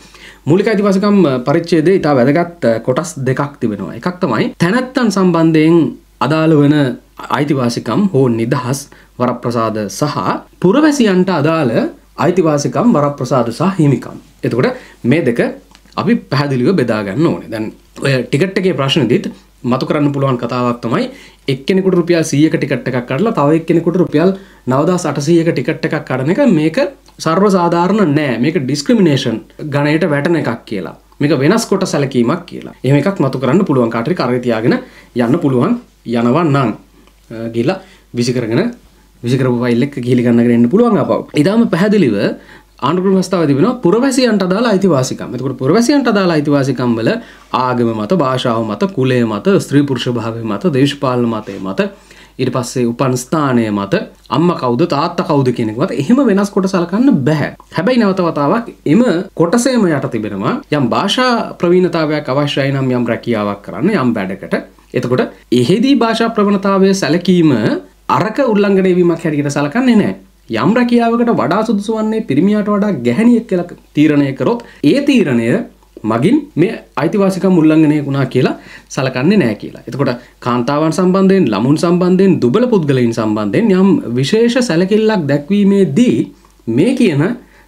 මූලික අයිතිවාසිකම් පරිච්ඡේදයේ ඉතා වැදගත් කොටස් දෙකක් තිබෙනවා. එකක් තමයි තැනැත්තන් සම්බන්ධයෙන් අදාළ වන අයිතිවාසිකම් හෝ නිදහස් වරප්‍රසාද සහ පුරවැසියන්ට අදාළ අයිතිවාසිකම් වරප්‍රසාද සහ හිමිකම්. එතකොට මේ දෙක අපි පැහැදිලිව බෙදා ගන්න ඕනේ. දැන් ඔය ටිකට් එකේ ප්‍රශ්නේදීත් මතු කරන්න පුළුවන් කතාවක් තමයි එක්කෙනෙකුට රුපියල් 100ක ටිකට් එකක් කඩලා තව එක්කෙනෙකුට රුපියල් 9800ක ටිකට් එකක් කඩන එක මේක සර්ව සාධාරණ නෑ මේක ඩිස්ක්‍රිමිනේෂන් ගණයට වැටෙන එකක් කියලා. මේක වෙනස් කොට සැලකීමක් කියලා. එහෙම එකක් මතු කරන්න පුළුවන් කාටරි කරේ තියාගෙන යන්න පුළුවන් යනවා නම් ගිහලා විසි කරගෙන විසි කරපු ෆයිල් එක ගිහලි ගන්නගෙන එන්න පුළුවන් අපව. ඊටාම පැහැදිලිව ආණ්ඩුක්‍රම ව්‍යවස්ථාව තිබෙනවා පුරවැසියන්ට අදාළ අයිතිවාසිකම්. එතකොට පුරවැසියන්ට අදාළ අයිතිවාසිකම් වල ආගම මත, භාෂාව මත, කුලය මත, ස්ත්‍රී පුරුෂ භාවය මත, දේශපාලන මතය මත, ඊට පස්සේ උපන් ස්ථානය මත, අම්මා කවුද, තාත්තා කවුද කියන එක මත එහෙම වෙනස් කොට සලකන්න බෑ. හැබැයි නැවත වතාවක් එම කොටසේම යට තිබෙනවා යම් භාෂා ප්‍රවීණතාවයක් අවශ්‍යයි නම් යම් රැකියාවක් කරන්න යම් වැඩකට. එතකොට එහෙදී භාෂා ප්‍රවණතාවය සැලකීම අරක උල්ලංඝනය වීමක් හැටියට සලකන්නේ නැහැ. යම් රැකියාවකට වඩා සුදුසු වන්නේ පිරිමියාට වඩා ගැහැණියෙක් කියලා තීරණය කරොත් ඒ තීරණය මගින් මේ අයිතිවාසිකම් උල්ලංඝනය වුණා කියලා සලකන්නේ නැහැ කියලා. එතකොට කාන්තාවන් සම්බන්ධයෙන් ළමුන් සම්බන්ධයෙන් දුබල පුද්ගලයන් සම්බන්ධයෙන් යම් විශේෂ සැලකිල්ලක් දැක්වීමේදී මේ කියන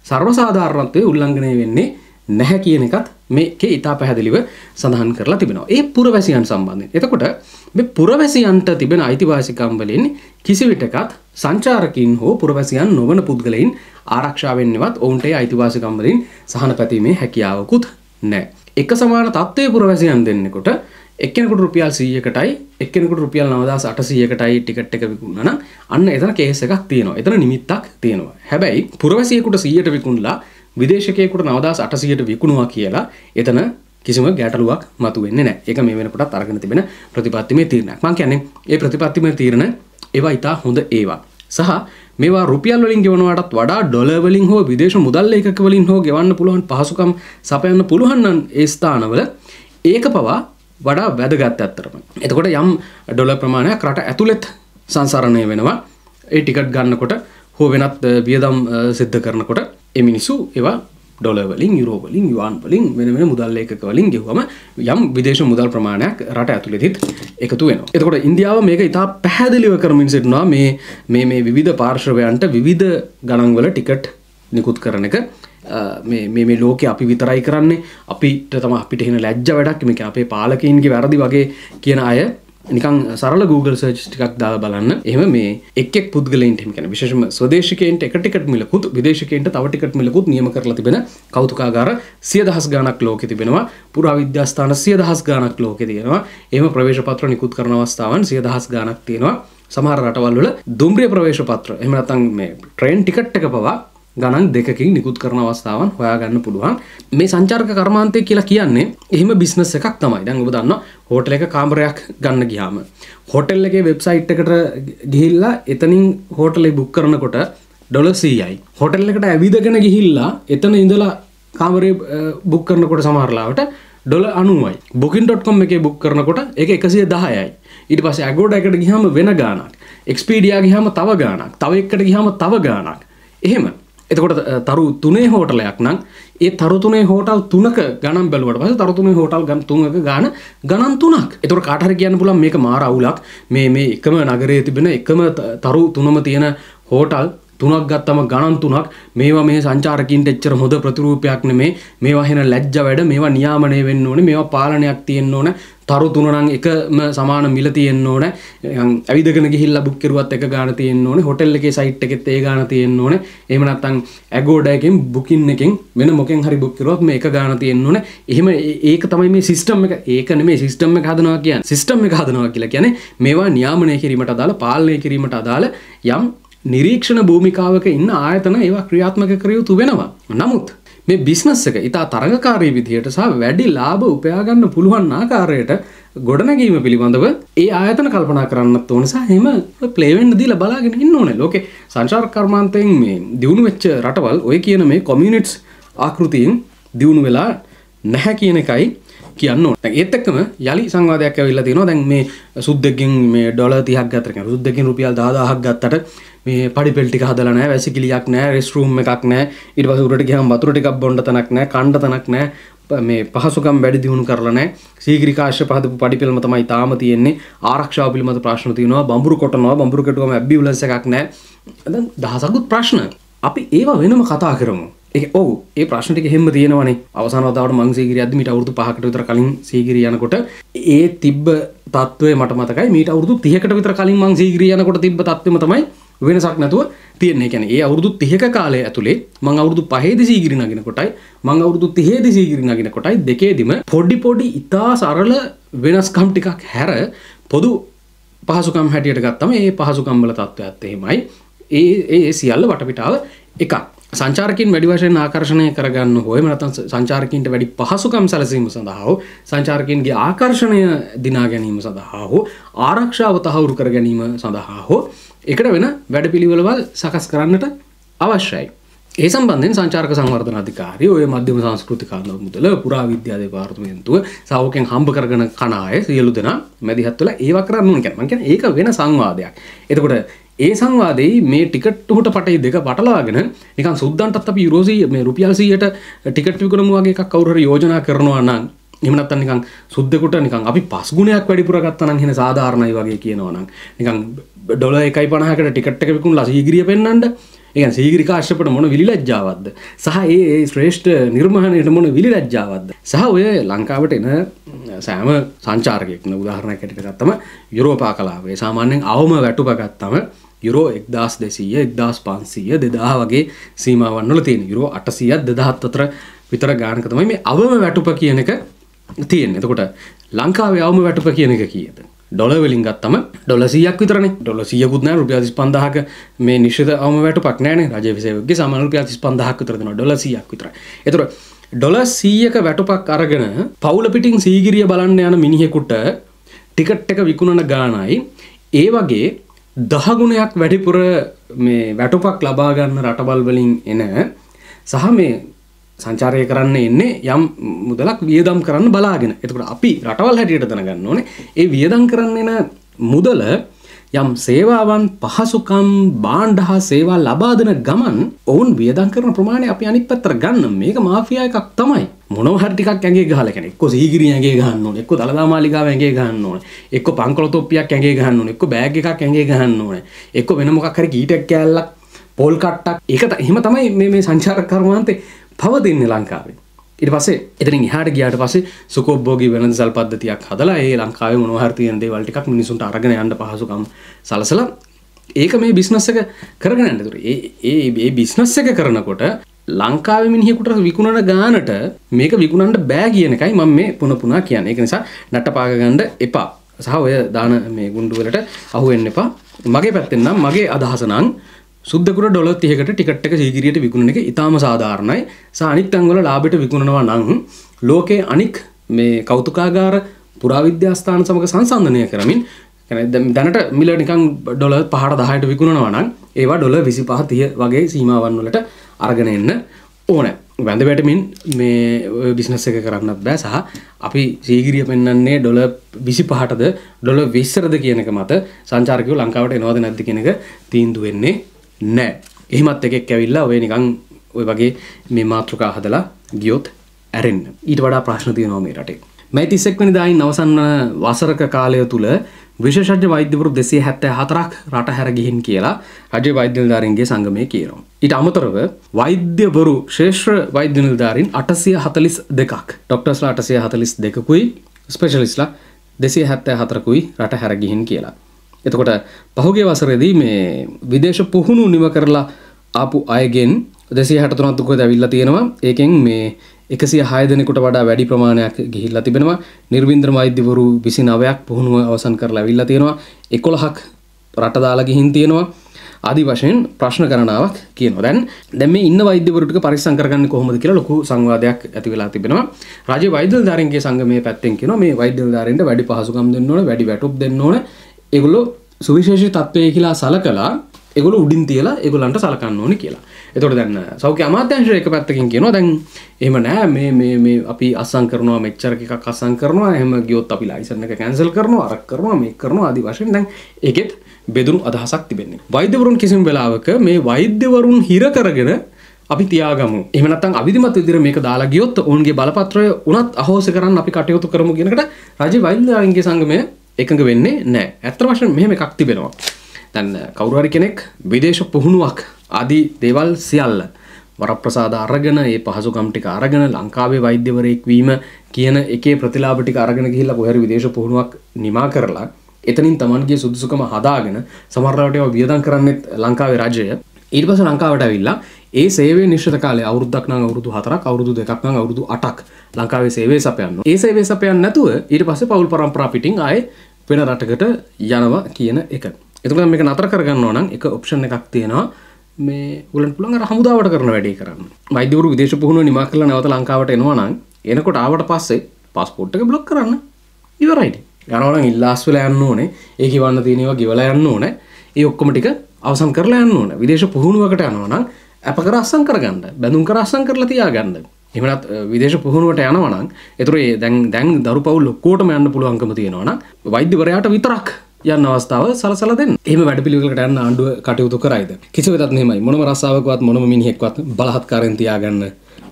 සර්වසාධාරණත්වයේ උල්ලංඝනය වෙන්නේ නැහැ කියන එකත් මේකේ ඉතා පැහැදිලිව සඳහන් කරලා තිබෙනවා. ඒ පුරවැසියන් සම්බන්ධයෙන්. එතකොට මේ පුරවැසියන්ට තිබෙන අයිතිවාසිකම් වලින් කිසිවිටකත් සංචාරකින් හෝ පුරවැසියන් නොවන පුද්ගලයින් ආරක්ෂා වෙන්නවත් ඔවුන්ට අයිතිවාසිකම් වලින් සහන පැතීමේ හැකියාවකුත් නැහැ. එක සමාන තත්ත්වයේ පුරවැසියන් දෙන්නෙකුට එක්කෙනෙකුට රුපියල් 100කටයි එක්කෙනෙකුට රුපියල් 9800කටයි ටිකට් එක විකුණනවා නම් අන්න එතන කේස් එකක් තියෙනවා. එතන නිමිත්තක් තියෙනවා. හැබැයි පුරවැසියෙකුට 100ට විකුණලා විදේශකයෙකුට 9800ට විකුණුවා කියලා එතන කිසිම ගැටලුවක් මතුවෙන්නේ නැහැ. ඒක මේ වෙනකොටත් අරගෙන තිබෙන ප්‍රතිපත්තිමය තීරණයක්. මම කියන්නේ මේ ප්‍රතිපත්තිමය තීරණ ඒවා ඉතා හොඳ ඒවා. සහ මේවා රුපියල් වලින් ගෙවනවටත් වඩා ඩොලර් වලින් හෝ විදේශ මුදල් ඒකක වලින් හෝ ගෙවන්න පුළුවන් පහසුකම් සපයන්න පුළුවන් නම් ඒ ස්ථානවල ඒක පවා වඩා වැදගත් ඇත්තරම. එතකොට යම් ඩොලර් ප්‍රමාණයක් රට ඇතුළෙත් සංසරණය වෙනවා. ඒ ටිකට් ගන්නකොට හෝ වෙනත් වියදම් සිද්ධ කරනකොට ඒ මිනිස්සු ඒවා ඩොලවලින් යුරෝවලින් යවාන් වලින් වෙන වෙන මුදල් ඒකක වලින් ගෙව්වම යම් විදේශ මුදල් ප්‍රමාණයක් රට ඇතුළෙදිත් එකතු වෙනවා. එතකොට ඉන්දියාව මේක ඉතා පැහැදිලිව කරමින් සිටිනවා. මේ මේ මේ විවිධ පාර්ශවයන්ට විවිධ ගණන්වල ටිකට් නිකුත් කරන එක. මේ මේ ලෝකෙ අපි විතරයි කරන්නේ. අපිට තම අපිට එහෙන ලැජ්ජ වැඩක්. මේක අපේ පාලකයින්ගේ වැරදි වගේ කියන අය නිකං සරල Google සර්ච් ටිකක් දාලා බලන්න. එහෙම මේ එක් පුද්ගලයින්ට එහෙම කියන්නේ. විශේෂම ස්වදේශිකයන්ට එක ටිකට් මිලකුත් විදේශිකයන්ට තව ටිකට් මිලකුත් නියම කරලා තිබෙන කෞතුකාගාර 10000 ගණක් ලෝකෙ තිබෙනවා. පුරාවිද්‍යාස්ථාන 10000 ගණක් ලෝකෙ තියෙනවා. එහෙම ප්‍රවේශ පත්‍ර නිකුත් කරන අවස්ථාවන් 10000 ගණක් තියෙනවා. සමහර රටවල් වල දුම්රිය ප්‍රවේශ පත්‍ර. එහෙම නැත්නම් මේ ට්‍රේන් ටිකට් එක පවා ගණන් දෙකකින් නිකුත් කරන අවස්ථාවන් හොයාගන්න පුළුවන්. මේ සංචාර්ක කර්මාන්තය කියලා කියන්නේ එහෙම බිස්නස් එකක් තමයි. දැන් ඔබ දන්න හෝටල එක කාමරයක් ගන්න ගියාම. හොටෙල් එකේ වෙබ්සයිට් එකට ගිහිල්ලා එතනින් හෝටලේ බුක් කරනකොට ඩොලර් 100යි. හොටෙල් එකට ඇවිදගෙන ගිහිල්ලා එතන ඉඳලා කාමරේ බුක් කරනකොට සමහරලාවට ඩොල අනුවයි බොකින්.කොම් එකේ බුක් කරනකොට එක එකසිය දහයයි ඊට පස්සේ ඇගෝඩ එකට ගිහම වෙන ගානක් එක්ස්පීඩියා ගිහම තව ගානක් තව එකට ගිහම තව ගානක් එහෙම. එතකොට තරු තුනේ හෝටලයක් නම් ඒ තරුතුනේ හෝටල් තුනක ගණන් බැලුවට පස්සේ තරුතුනේ හෝටල් ගම් තුනක ගාන ගණන් තුනක්. ඒතකොට කාට හරි කියන්න පුළුවන් මේක මාර අවුලක්. මේ මේ එකම නගරයේ තිබෙන එකම තරු තුනම තියෙන හෝටල් තුනක් ගත්තම ගණන් තුනක්. මේවා මේ සංචාරකින්ට එච්චර හොඳ ප්‍රතිරූපයක් නෙමේ. මේවා හෙන ලැජ්ජ වැඩ මේවා නියාමනය වෙන්න ඕනේ. මේවා පාලනයක් තියෙන්න ඕන. තරු තුනනම් එකම සමාන මිල තියෙන්න ඕන. ඇවිදගෙන ගිහිල්ලා බුක් කරුවත් එක ගාන තියෙන්න ඕනේ. හොටෙල් එකේ සයිට් එකෙත් ඒ ගාන තියෙන්න ඕනේ. එහෙම නැත්නම් ඇගෝඩ එකෙන් බුකින් එකෙන් වෙන මොකෙන් හරි බුක් කරුවත් මේ එක ගාන තියෙන්න ඕනේ. එහෙම ඒක තමයි මේ සිස්ටම් එක. ඒක නෙමේ සිස්ටම් එක හදනවා කියන්නේ. සිස්ටම් එක හදනවා කියලා කියන්නේ මේවා නියාමනය කිරීමට අදාළ පාලනය කිරීමට අදාළ යම් නිරීක්ෂණ භූමිකාවක ඉන්න ආයතන ඒවා ක්‍රියාත්මක කර යුතු වෙනවා. නමුත් මේ බිස්නස් එක ඉතා තරඟකාරී විදිහට සහ වැඩි ලාභ උපයාගන්න පුළුවන් ආකාරයට ගොඩනැගීම පිළිබඳව ඒ ආයතන කල්පනා කරන්නත් ඕන සහ එහෙම ප්ලේවෙන්න දීලා බලාගෙන ඉන්න ඕනේ. ලෝකේ සංචාර කර්මාන්තයෙන් මේ දියුණු වෙච්ච රටවල් ඔය කියන මේ කොමියුනිට්ස් ආකෘතියෙන් දියුණු වෙලා නැහැ කියන එකයි කියන්න ඕන. දැන් ඒත් එක්කම යලි සංවාදයක් ඇවිල්ලා තියෙනවා. දැන් මේ සුද්දකින් මේ ඩොලර් 30ක් ගත්තට කියන්නේ සුද්දකින් රුපියල් 10000ක් ගත්තට මේ පඩිපෙල් ටික හදලා නැහැ, වැසිකිළියක් නැහැ, රෙස්ට් රූම් එකක් නැහැ. ඊට පස්සේ උඩට ගියාම වතුර ටිකක් බොන්න තැනක් නැහැ, කණ්ඩ තැනක් නැහැ. මේ පහසුකම් වැඩි දියුණු කරලා නැහැ. සීගිරි කාශ්‍යප හදපු පඩිපෙල්ම තමයි තාම තියෙන්නේ. ආරක්ෂාව පිළිබඳ ප්‍රශ්න තියෙනවා. බම්බුරු කොටනවා. බම්බුරු කෙටුවම ඇම්බියුලන්ස් එකක් නැහැ. දැන් දහසකුත් ප්‍රශ්න. අපි ඒවා වෙනම කතා කරමු. ඒ ඔව් ඒ ප්‍රශ්න ටික හැම තියෙනවනේ අවසාන වතාවට මං සීගිරිය යද්දි මීට අවුරුදු 5කට විතර කලින් සීගිරිය යනකොට ඒ තිබ්බ තත්ත්වය මට මතකයි මීට අවුරුදු 30කට විතර කලින් මං සීගිරිය යනකොට තිබ්බ තත්ත්වෙම තමයි වෙනසක් නැතුව තියෙන්නේ. කියන්නේ ඒ අවුරුදු 30ක කාලය ඇතුලේ මං අවුරුදු 5ේදී සීගිරි නගින කොටයි මං අවුරුදු 30ේදී සීගිරි නගින කොටයි දෙකේදිම පොඩි පොඩි ඉතා සරල වෙනස්කම් ටිකක් හැර පොදු පහසුකම් හැටියට ගත්තම ඒ පහසුකම් වල තත්ත්වයත් එහෙමයි. ඒ ඒ සියල්ල වටපිටාව එකක්. සංචාරකින් වැඩි වශයෙන් ආකර්ෂණය කරගන්න හෝ එහෙම නැත්නම් සංචාරකින්ට වැඩි පහසුකම් සැලසීම සඳහා හෝ සංචාරකින්ගේ ආකර්ෂණය දිනා ගැනීම සඳහා හෝ ආරක්ෂාව තහවුරු කර ගැනීම සඳහා හෝ එකට වෙන වැඩපිළිවෙළවල් සකස් කරන්නට අවශ්‍යයි. ඒ සම්බන්ධයෙන් සංචාරක සංවර්ධන අධිකාරිය ඔය මධ්‍යම සංස්කෘතික ආණ්ඩුව මුදල පුරාවිද්‍යා දෙපාර්තමේන්තුව සෞඛ්‍යයෙන් හම්බ කරගෙන කන අය සියලු දෙනා මැදිහත් වෙලා ඒවා කරන්න ඕන කියන්නේ. මම කියන්නේ ඒක වෙන සංවාදයක්. එතකොට ඒ සංවාදයේ මේ ටිකට් උහුට පටේ දෙක පටලාගෙන නිකන් සුද්දන්ටත් අපි යුරෝ 100 මේ රුපියල් 100ට ටිකට් විකුණමු වගේ එකක් කවුරු හරි යෝජනා කරනවා නම් එහෙම නැත්නම් නිකන් සුද්දෙකුට නිකන් අපි පස් ගුණයක් වැඩිපුර ගත්තා නම් එහෙන සාධාරණයි වගේ කියනවා නම් නිකන් ඩොලර් 1.50කට ටිකට් එක විකුණලා සීගිරිය පෙන්වන්න ඒ කියන්නේ සීගිරි කාශ්‍යපට මොන විලිලැජ්ජාවක්ද? සහ ඒ ශ්‍රේෂ්ඨ නිර්මාණයට මොන විලිලැජ්ජාවක්ද? සහ ඔය ලංකාවට එන සෑම සංචාරකයෙක්ම උදාහරණයක් හැටියට ගත්තම යුරෝපා කලාවේ සාමාන්‍යයෙන් අවම වැටුප ගත්තම යුරෝ එක්දස් දෙසීය එක්දස් පන්සීය දෙදා වගේ සීමාවන්නල තියෙන. යුරෝ අටසියත් දෙදහත් අතර විතර ගානක තමයි මේ අවම වැටුප කියන එක තියෙන එතකොට ලංකාවේ අවම වැටුප කියන එක කියද? ඩොල වලින් ගත්තම ඩොල සියක් විතරන. ඩොල සියකුත්න රුපියතිස් පන්දහක මේ නිශ්ත අවම වැට පක්නෑන රජවිසයගේ සමන රුපියතිස් පන්දහක් විතරන ඩොල සියක් විතර එතුර ඩොල සීයක වැටුපක් අරගෙන පවුල පිටිං සීගිරිය බලන්න යන මිනිහෙකුට ටිකට් එක විකුණන ගානයි. ඒ වගේ දහගුණයක් වැඩිපුර මේ වැටුපක් ලබාගන්න රටබල් වලින් එන සහ මේ සංචාරය කරන්න එන්නේ යම් මුදලක් වියදම් කරන්න බලාගෙන. එතකට අපි රටවල් හැටියට දැනගන්න ඕනේ. ඒ වියදම් කරන්න එන මුදල යම් සේවාවන් පහසුකම් බාණ්ඩ හා සේවා ලබා දෙන ගමන් ඔවුන් වියදම් කරන ප්‍රමාණය අපි අනිත් පැත්තට ගන්න. මේක මාෆියා එකක් තමයි. මොනවා හරි ටිකක් ඇඟේ ගහලා කියන්නේ. එක්ක සීගිරිය ඇඟේ ගහන්න ඕනේ. එක්ක දලදා මාලිගාව ඇඟේ ගහන්න ඕනේ. එක්ක පංකොල තොප්පියක් ඇඟේ ගහන්න ඕනේ. එක්ක බෑග් එකක් ඇඟේ ගහන්න ඕනේ. එක්ක වෙන මොකක් හරි කීටක් කෑල්ලක් පොල් කට්ටක්. ඒක එහෙම තමයි මේ මේ සංචාරක කර්මාන්තේ පවතින්නේ ලංකාවේ. ඉට පසේ එතරින් හට ගියාට පසේ සුකෝබෝගී වෙන සල් පද්ධතියක් හදලා ඒ ලංකාව මොනහරතියන් දේවල්ටිකක් මිනිසුන්ට අරගෙන යන්න පහසුකම් සලසල ඒක මේ බිස්නස් එක කරගෙන ඇන්නතුර ඒ ඒ බිස්නස් එක කරනකොට ලංකාව මිනිහෙකුට විකුණන ගානට මේක විකුණන්ට බෑ කියන එකයි මම මේ පුන පුනා කියන්න. එක නිසා නට්ට පාගගණ්ඩ එපා. සහ ඔය දාන මේ ගුණ්ඩුවලට අහුවෙන්න එපා. මගේ පැත්තෙන්නම් මගේ අදහසනං සුද්දකුර ඩොල තියකට ටිකට් එක සීගිරියට විකුණ එක ඉතාම සාධාරණයි. සානික් තංවල ලාබට විකුණනවා නං ලෝකයේ අනික් මේ කෞතුකාගාර පුරාවිද්‍යාස්ථාන සමඟ සංසන්ධනය කරමින් දැනට මිල නිකං ඩොල පහට දහයට විකුණනවා නම් ඒවා ඩොල විසි පහතිය වගේ සීමාවන් වලට අරගෙන එන්න ඕන. වැඳ වැටමින් මේ බිස්නස් එක කරන්නත් බෑ. සහ අපි සීගිරිය පෙන්න්නන්නේ ඩොල විසි පහටද ඩොල විස්සරද කියනක මත සංචාරකව ලංකාවට එනවාද නැද්ද කෙනක තීන්දු වෙන්නේ නෑ එහෙමත් එකෙක් ඇවිල්ලා ඔය නිකන් ඔය වගේ මේ මාතෘකා හදලා ගියොත් ඇරෙන්න ඊට වඩා ප්‍රශ්න තියෙනවා මේ රටේ මැයි තිස්සෙක් වනි දායින් අවසන්න වසරක කාලය තුළ විශේෂජ වෛද්‍යවරු දෙසේ හැත්තෑ හතරක් රට හැර ගිහින් කියලා රජ වෛද්‍යනිල්ධාරන්ගේ සංගමය කියනවා. ඊට අමතරව වෛද්‍යවරු ශේෂ්‍ර වෛද්‍යනිල්ධාරින් අටසිය හතලිස් දෙකක් ඩොක්ටස්ලා අටසය හතලිස් දෙකකුයි ස්පේශලිස්ලා දෙසේ හැත්තෑ හතරකුයි රට හැරගිහින් කියලා. එතකොට පහුගේ වසරේදී මේ විදේශ පුහුණු නිව කරලා ආපු අයගෙන් දෙසේ හැටතුනත්තුකො ඇවිල්ල තියෙනවා. ඒකෙන් මේ එකසිය හය දෙනෙකුට වඩා වැඩි ප්‍රමාණයක් ගිහිල්ලා තිබෙනවා. නිර්වින්ද්‍ර වෛද්‍යවරු විසි නවයක් පුහුණුව අවසන් කරලා ඇවිල්ලා තියෙනවා. එකොළහක් රට දාලා ගිහින් තියෙනවා. ආදි වශයෙන් ප්‍රශ්න කරනාවක් කියනවා. දැන් දැන් මේ ඉන්න වෛද්‍යවරුට පරිස්සම් කරගන්නේ කොහොමද කියලා ලොකු සංවාදයක් ඇති වෙලා තිබෙනවා. රාජ්‍ය වෛද්‍ය නිලධාරීන්ගේ සංගමයේ පැත්තෙන් කියනවා. මේ වෛද්‍ය නිලධාරීන්ට වැඩි පහසුකම් දෙන්න ඕන වැඩි වැටුප් දෙන්න ඕන. ඒගොල්ලෝ සුවිශේෂී තත්ත්වය කියලා සලකලා ඒගොල්ලෝ උඩින් තියලා ඒගොල්ලන්ට සලකන්න ඕනේ කියලා. එතකොට දැන් සෞඛ්‍ය අමාත්‍යාංශය එක පැත්තකින් කියනවා දැන් එහෙම නෑ මේ මේ මේ අපි අස්සම් කරනවා මෙච්චර එකක් අස්සම් කරනවා එහෙම ගියොත් අපි ලයිසන් එක කැන්සල් කරනවා අරක් කරනවා මේක කරනවා ආදි වශයෙන් දැන් ඒකෙත් බෙදුණු අදහසක් තිබෙන්නේ. වෛද්‍යවරුන් කිසිම වෙලාවක මේ වෛද්‍යවරුන් හිර කරගෙන අපි තියාගමු. එහෙම නැත්නම් අවිධිමත් විදිහට මේක දාලා ගියොත් ඔවුන්ගේ බලපත්‍රය උනත් අහෝසි කරන්න අපි කටයුතු කරමු කියනකට රජ වෛද්‍යවරුන්ගේ සංගමය එකඟ වෙන්නේ නැහැ. ඇත්ත වශයෙන් මෙහෙම එකක් තිබෙනවා. දැන් කවුරුහරි කෙනෙක් විදේශ පුහුණුවක් ආදී දේවල් සියල්ල වරප්‍රසාද අරගෙන ඒ පහසුකම් ටික අරගෙන ලංකාවේ වෛද්‍යවරයෙක් වීම කියන එකේ ප්‍රතිලාභ ටික අරගෙන ගිහිල්ලා කොහරි විදේශ පුහුණුවක් නිමා කරලා එතනින් තමන්ගේ සුදුසුකම හදාගෙන සමහරවිට ඒවා වියදම් කරන්නෙත් ලංකාවේ රජය ඊට පස්සේ ලංකාවට ඇවිල්ලා ඒ සේවය නිශ්චිත කාලේ අවුරුද්දක් නම් අවුරුදු 4ක් අවුරුදු 2ක් නම් අවුරුදු 8ක් ලංකාවේ සේවය සපයන්න. ඒ සේවය සපයන්න නැතුව ඊට පස්සේ පෞල් පරම්පරා පිටින් ආයේ වෙන රටකට යනවා කියන එක. එතකොට මේක නතර කරගන්න ඕන නම් එක ඔප්ෂන් එකක් තියෙනවා මේ උලන් පුළුවන් අර හමුදාවට කරන වැඩේ කරන්න. වෛද්‍යවරු විදේශ පුහුණුව නිමා කරලා නැවත ලංකාවට එනවා නම් එනකොට ආවට පස්සේ පාස්පෝර්ට් එක බ්ලොක් කරන්න. ඉවරයි. යනවා නම් ඉල්ලාස් වෙලා යන්න ඕනේ. ඒ කිවන්න තියෙන ඒවා ගෙවලා යන්න ඕනේ. ඒ ඔක්කොම ටික අවසන් කරලා යන්න ඕනේ. විදේශ පුහුණුවකට යනවා නම් අප කර අස්සම් කරගන්න. බැඳුම් කර අස්සම් කරලා තියාගන්න. එහෙමනත් විදේශ පුහුණුවට යනවා නම් ඒතර දැන් දැන් දරු පවුල් ඔක්කොටම යන්න පුළුවන්කම තියෙනවා නම් වෛද්‍යවරයාට විතරක් යන්න අවස්ථාව සලසල දෙන්න එම වැඩ පිළිවෙලට යන්න ආණ්ඩුව කටයුතු කරයිද කිසි වෙතත් නෙමයි මොනම රස්සාාවකවත් මොනම මිනිහෙක්වත් බලහත්කාරෙන් තියාගන්න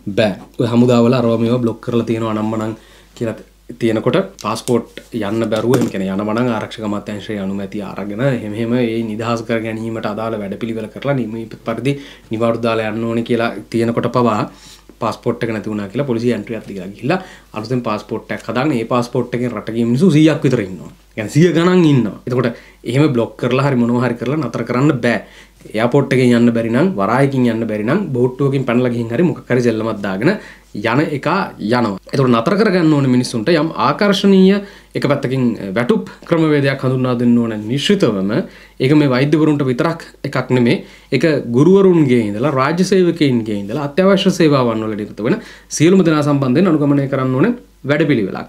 බෑ ඔය හමුදාවල අරවමව බ්ලොක් කරලා තියෙනවා නම්මනං කියලත් තියෙනකොට පාස්පෝට් යන්න බැරුව කෙන යන මන ආරක්ෂක මත්‍යංශය අනුමැති අරගෙන හෙමහෙම ඒ නිදහස් කර ගැනීමට අදාළ වැඩ පිළිවෙල කරලා නිම පරිදි නිවර්දාලා යන්න ඕන කියලා තියෙනකොට පවා පස්පොට් එක නැති වුණා කියලා පොලිසිය එන්ට්‍රියක් දීලා ගිහිල්ලා අලුතෙන් පාස්පෝර්ට් එකක් හදාගෙන ඒ පාස්පෝර්ට් එකෙන් රට ගිය මිනිස්සු 100ක් විතර ඉන්නවා. يعني 100 ගණන් ඉන්නවා. එතකොට එහෙම බ්ලොක් කරලා හරි මොනවා හරි කරලා නතර කරන්න බෑ. එයාපෝට් එකෙන් යන්න බැරි නම් වරායකින් යන්න බැරි නම් බෝට්ටුවකින් පැනලා ගිහින් හරි මොකක් හරි සෙල්ලමක් දාගෙන යන එක යනවා. එතකොට නතර කරගන්න ඕනේ මිනිස්සුන්ට යම් ආකර්ශනීය එක පැත්තකින් වැටුප් ක්‍රමවේදයක් හඳුන්වා දෙන්න ඕන නිශ්චිතවම ඒක මේ වෛද්‍යවරුන්ට විතරක් එකක් නෙමේ ඒක ගුරුවරුන්ගේ ඉඳලා රාජ්‍ය සේවකයින්ගේ ඉඳලා අත්‍යවශ්‍ය සේවාවන් වලට නිරත වෙන සියලුම දෙනා සම්බන්ධයෙන් අනුගමනය කරන්න ඕන වැඩපිළිවෙලක්.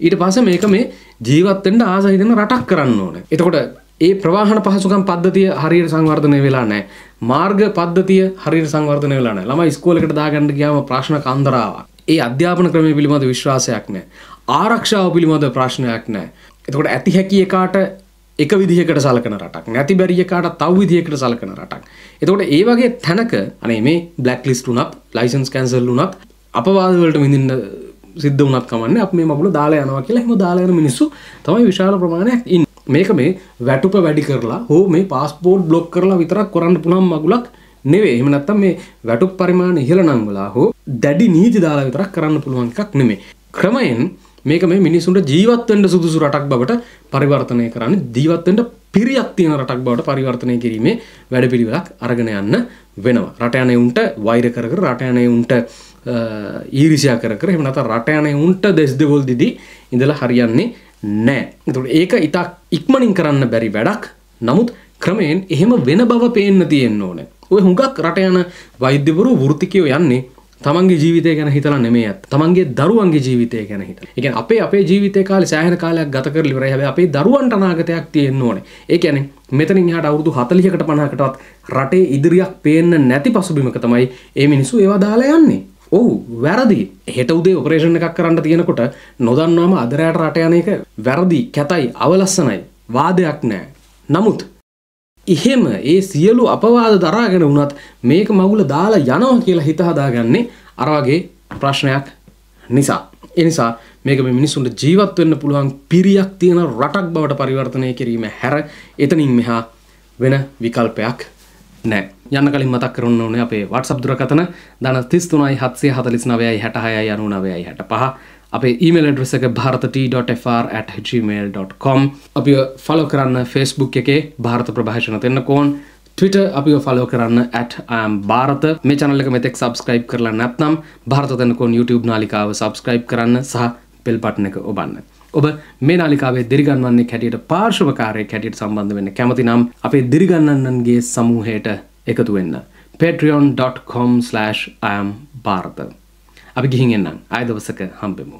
ඊට පස්සේ මේක මේ ජීවත් වෙන්න ආස හිතෙන රටක් කරන්න ඕනේ. එතකොට ඒ ප්‍රවාහන පහසුකම් පද්ධතිය හරියට සංවර්ධනය වෙලා නැහැ. මාර්ග පද්ධතිය හරියට සංවර්ධනය වෙලා නැහැ. ළමයි ඉස්කෝලේකට දාගන්න ගියාම ප්‍රශ්න කන්දරාවක්. ඒ අධ්‍යාපන ක්‍රමය පිළිබඳ විශ්වාසයක් නැහැ. ආරක්ෂාව පිළිබඳ ප්‍රශ්නයක් නැහැ. එතකොට ඇති හැකි එකාට එක විදිහකට සලකන රටක් නැති බැරි එකාට තව විදිහකට සලකන රටක්. එතකොට ඒ වගේ තැනක අනේ මේ බ්ලැක් ලිස්ට් උනත් ලයිසන්ස් කැන්සල් උනත් අපවාද වලට විඳින්න සිද්ධ වුණත් කමන්නේ අපි මේ මගුල දාලා යනවා කියලා එහෙම දාලා යන මිනිස්සු තමයි විශාල ප්‍රමාණයක් ඉන්නේ. මේක මේ වැටුප වැඩි කරලා හෝ මේ පාස්පෝර්ට් බ්ලොක් කරලා විතරක් කරන්න පුළුවන් මගුලක් නෙවෙයි. එහෙම නැත්නම් මේ වැටුප් පරිමාණය ඉහළ නම් වලා හෝ දැඩි නීති දාලා විතරක් කරන්න පුළුවන් එකක් නෙමෙයි. ක්‍රමයෙන් මේක මේ මිනිසුන්ට ජීවත් වෙන්න සුදුසු රටක් බවට පරිවර්තනය කරන්නේ ජීවත් වෙන්න පිරියක් තියෙන රටක් බවට පරිවර්තනය කිරීමේ වැඩපිළිවෙලක් අරගෙන යන්න වෙනවා. රට යන්නේ උන්ට වෛර කර කර රට යන්නේ උන්ට ඊරිසියා කර කර එහෙම නැත්නම් රට යන්නේ උන්ට දෙස් දෙවොල් දිදි ඉඳලා හරියන්නේ නෑ. එතකොට ඒක ඉතා ඉක්මනින් කරන්න බැරි වැඩක්. නමුත් ක්‍රමයෙන් එහෙම වෙන බව පේන්න තියෙන්න ඕනේ. ඔය හුඟක් රට යන වෛද්‍යවරු වෘත්තිකයෝ යන්නේ තමන්ගේ ජීවිතය ගැන හිතලා නෙමේ ඇත්. තමන්ගේ දරුවන්ගේ ජීවිතය ගැන හිතලා. ඒ කියන්නේ අපේ අපේ ජීවිතේ කාලේ සෑහෙන කාලයක් ගත කරලා ඉවරයි. හැබැයි අපේ දරුවන්ට අනාගතයක් තියෙන්න ඕනේ. ඒ කියන්නේ මෙතනින් එහාට අවුරුදු 40කට 50කටවත් රටේ ඉදිරියක් පේන්න නැති පසුබිමක තමයි මේ මිනිස්සු ඒවා දාලා යන්නේ. ඔවු වැරදි. හෙට උදේ ඔපරේෂන් එකක් කරන්න තියෙනකොට නොදන්නවම අදරයට රට යන එක වැරදි කැතයි අවලස්සනයි. වාදයක් නෑ. නමුත් එහෙම ඒ සියලු අපවාද දරාගෙන වුණත් මේක මගුල දාලා යනවා කියලා හිත හදාගන්නේ අර වගේ ප්‍රශ්නයක් නිසා. ඒ නිසා මේක මේ මිනිසුන්ට ජීවත් වෙන්න පුළුවන් පිරියක් තියෙන රටක් බවට පරිවර්තනය කිරීම හැර එතනින් මෙහා වෙන විකල්පයක් නෑ යන්න කලින් මතක් කරන්න ඕනේ අපේ WhatsApp දුරකථන දන 33යි 749යි 66යි 99යි 65 අපේ ඊමේල් ඇඩ්‍රස් එක bharat.t.fr@gmail.com අපි ෆලෝ කරන්න Facebook එකේ ಭಾರತ ප්‍රභාෂණ දෙන්න කෝන් Twitter අපි ෆලෝ කරන්න at am ಭಾರತ මේ channel එක මෙතෙක් subscribe කරලා නැත්නම් ಭಾರತ දෙන්න කෝන් YouTube නාලිකාව subscribe කරන්න සහ බෙල් බටන් එක ඔබන්න ඔබ මේ නාලිකාවේ දිරිගන්වන්නේ හැටියට පාර්ශවකාරයෙක් හැටියට සම්බන්ධ වෙන්න කැමති නම් අපේ දිරිගන්නන්නන්ගේ සමූහයට එකතු වෙන්න. patreon.com/am bharat අපි ගිහින් එන්නම්. ආය දවසක හම්බෙමු.